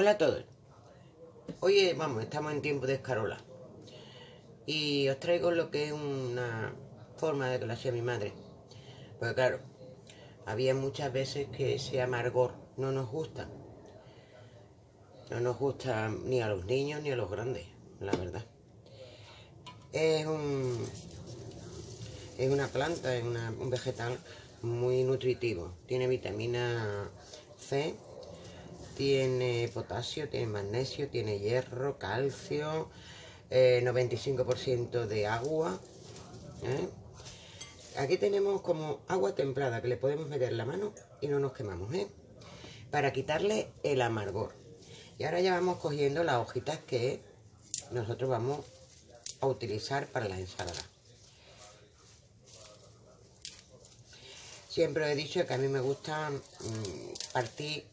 Hola a todos. Hoy, eh, vamos, estamos en tiempo de escarola. Y os traigo lo que es una forma de que lo hacía mi madre. Porque claro, había muchas veces que ese amargor no nos gusta. No nos gusta ni a los niños ni a los grandes, la verdad. Es un es una planta, es un vegetal muy nutritivo. Tiene vitamina C, tiene potasio, tiene magnesio, tiene hierro, calcio, 95% eh, de agua. ¿eh? Aquí tenemos como agua templada que le podemos meter la mano y no nos quemamos, ¿eh? Para quitarle el amargor. Y ahora ya vamos cogiendo las hojitas que nosotros vamos a utilizar para la ensalada. Siempre he dicho que a mí me gusta mm, partir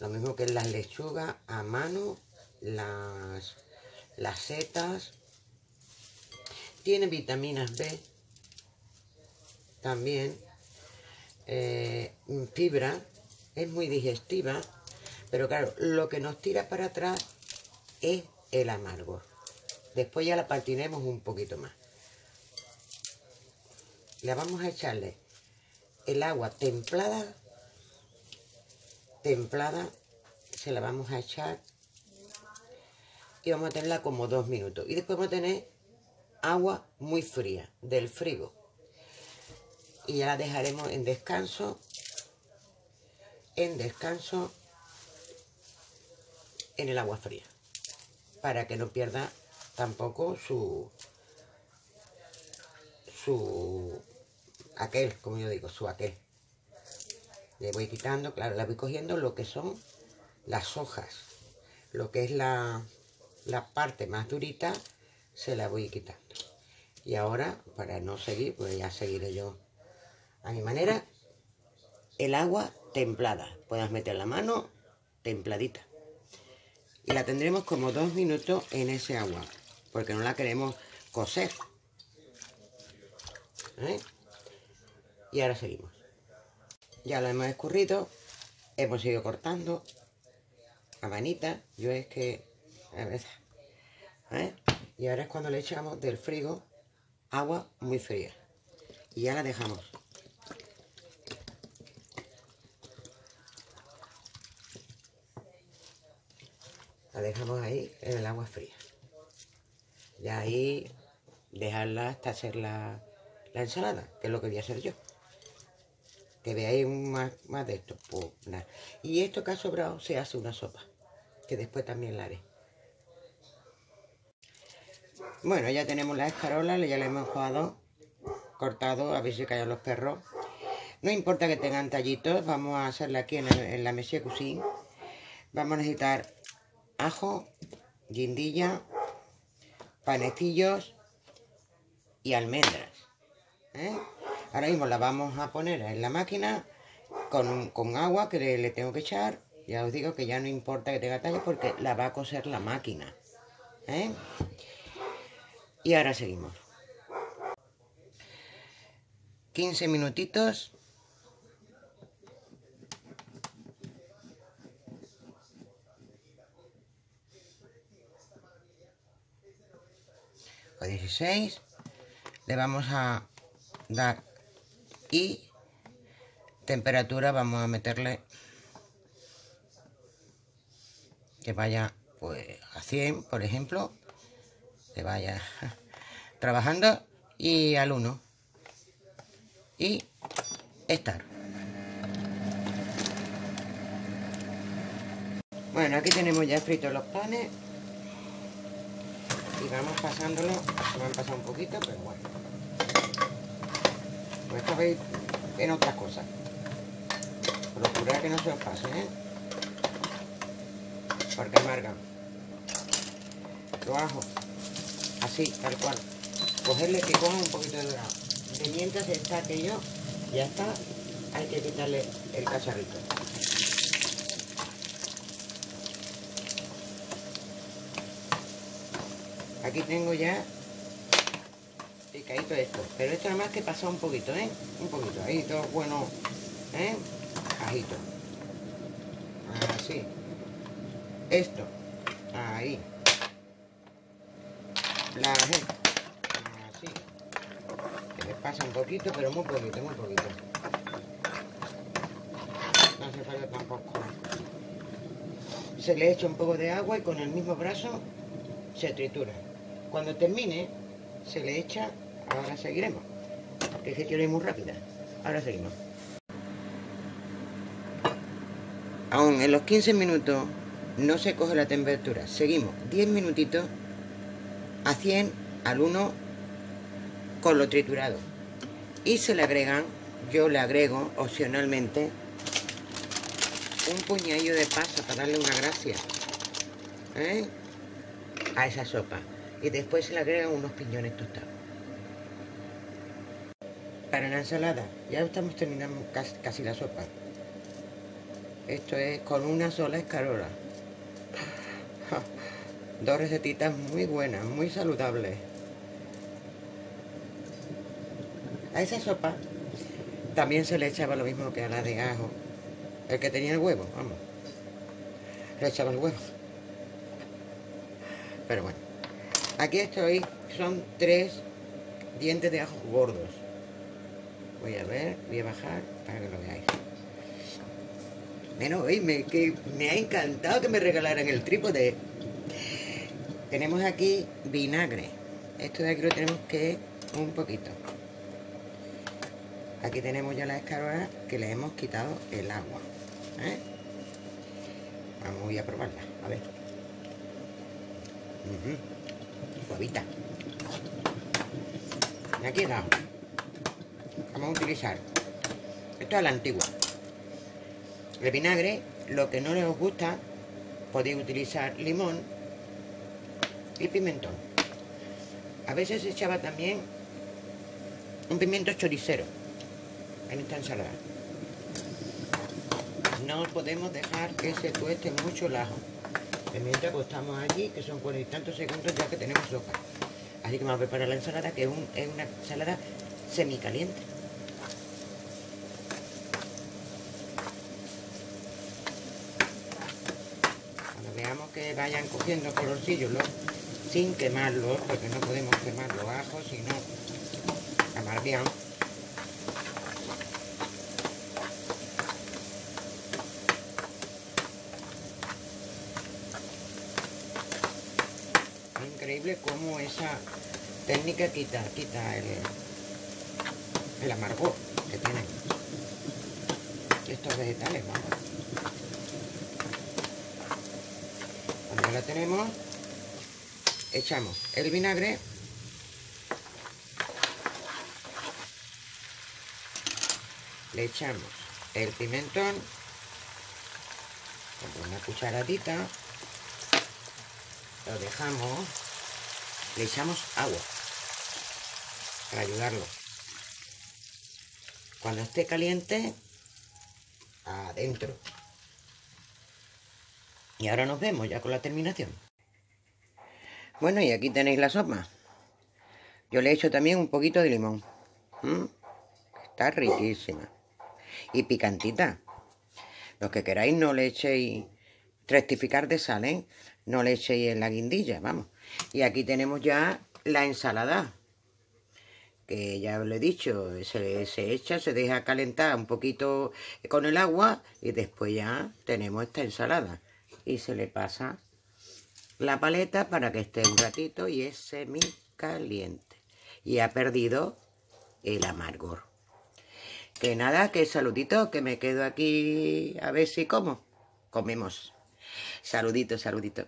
lo mismo que las lechugas a mano, las, las setas. Tiene vitaminas B también. Eh, fibra, es muy digestiva, pero claro, lo que nos tira para atrás es el amargor. Después ya la partiremos un poquito más. Le vamos a echarle el agua templada, templada, se la vamos a echar y vamos a tenerla como dos minutos. Y después vamos a tener agua muy fría, del frigo. Y ya la dejaremos en descanso, en descanso, en el agua fría. Para que no pierda tampoco su, su aquel, como yo digo, su aquel. Le voy quitando, claro, la voy cogiendo lo que son las hojas. Lo que es la, la parte más durita, se la voy quitando. Y ahora, para no seguir, pues ya seguiré yo a mi manera. El agua templada. Puedes meter la mano templadita. Y la tendremos como dos minutos en ese agua. Porque no la queremos coser. ¿Eh? Y ahora seguimos. Ya lo hemos escurrido, hemos ido cortando a manita. Yo es que... A ver, ¿eh? Y ahora es cuando le echamos del frigo agua muy fría. Y ya la dejamos. La dejamos ahí en el agua fría. Y ahí dejarla hasta hacer la, la ensalada, que es lo que voy a hacer yo que veáis más, más de esto. Pues, y esto que ha sobrado se hace una sopa, que después también la haré. Bueno, ya tenemos la escarola, ya la hemos jugado, cortado, a ver si caen los perros. No importa que tengan tallitos, vamos a hacerla aquí en, la mesa de cocina. Vamos a necesitar ajo, guindilla, panecillos y almendras. ¿eh? Ahora mismo la vamos a poner en la máquina con, agua que le, tengo que echar. Ya os digo que ya no importa que tenga tallo porque la va a coser la máquina. ¿eh? Y ahora seguimos. 15 minutitos. O 16. Le vamos a dar y temperatura vamos a meterle que vaya pues a 100 por ejemplo que vaya trabajando y al 1 y estar. Bueno aquí tenemos ya fritos los panes. Y vamos pasándolo. Se van a pasar un poquito pero bueno pues esta vez en otras cosas. Procurad que no se os pase, ¿eh? Porque amargan. Lo ajo. Así, tal cual. Cogerle que coja un poquito de dorado. De mientras está aquello, ya está. Hay que quitarle el cacharrito. Aquí tengo ya picadito esto. Pero esto nada más que pasa un poquito, ¿eh? Un poquito. Ahí todo bueno, ¿eh? Ajito. Así. esto. Ahí. La Así. Se le pasa un poquito, pero muy poquito, muy poquito. No hace falta tampoco. Se le echa un poco de agua y con el mismo brazo se tritura. Cuando termine, se le echa, ahora seguiremos. Que gestión es muy rápida. Ahora seguimos. Aún en los 15 minutos no se coge la temperatura. Seguimos 10 minutitos a 100 al 1 con lo triturado. Y se le agregan, yo le agrego opcionalmente un puñadillo de pasa para darle una gracia ¿eh? a esa sopa. Y después se le agregan unos piñones tostados. Para la ensalada, ya estamos terminando casi la sopa. Esto es con una sola escarola. Dos recetitas muy buenas, muy saludables. A esa sopa también se le echaba lo mismo que a la de ajo. El que tenía el huevo, vamos. Le echaba el huevo. Pero bueno. Aquí estoy, son tres dientes de ajo gordos. Voy a ver, voy a bajar para que lo veáis. Bueno, hoy me, que me ha encantado que me regalaran el trípode. Tenemos aquí vinagre. Esto de aquí lo tenemos que un poquito. Aquí tenemos ya la escarola que le hemos quitado el agua. ¿eh? Vamos a probarla, a ver. Suavita. Y aquí está. Vamos a utilizar. Esto es la antigua. El vinagre, lo que no les gusta, podéis utilizar limón y pimentón. A veces se echaba también un pimiento choricero en esta ensalada. No podemos dejar que se tueste mucho el ajo. mientras pues estamos allí, que son cuarenta y tantos segundos ya que tenemos sopa. Así que vamos a preparar la ensalada, que es una ensalada semicaliente. que vayan cogiendo colorcillos sin quemarlos, porque no podemos quemar los ajos, sino bien. increíble cómo esa técnica quita, quita el, el amargor que tienen estos vegetales, vamos. la tenemos, echamos el vinagre. Le echamos el pimentón con una cucharadita. Lo dejamos. Le echamos agua para ayudarlo cuando esté caliente adentro y ahora nos vemos ya con la terminación. Bueno, y aquí tenéis la sopa. Yo le he hecho también un poquito de limón. ¿Mm? Está riquísima. Y picantita. Los que queráis no le echéis rectificar de sal, ¿eh? No le echéis en la guindilla, vamos. Y aquí tenemos ya la ensalada. Que ya os lo he dicho, se, se echa, se deja calentar un poquito con el agua y después ya tenemos esta ensalada. Y se le pasa la paleta para que esté un ratito y es semi caliente y ha perdido el amargor. Que nada, que saludito, que me quedo aquí a ver si como. Comemos. Saludito, saludito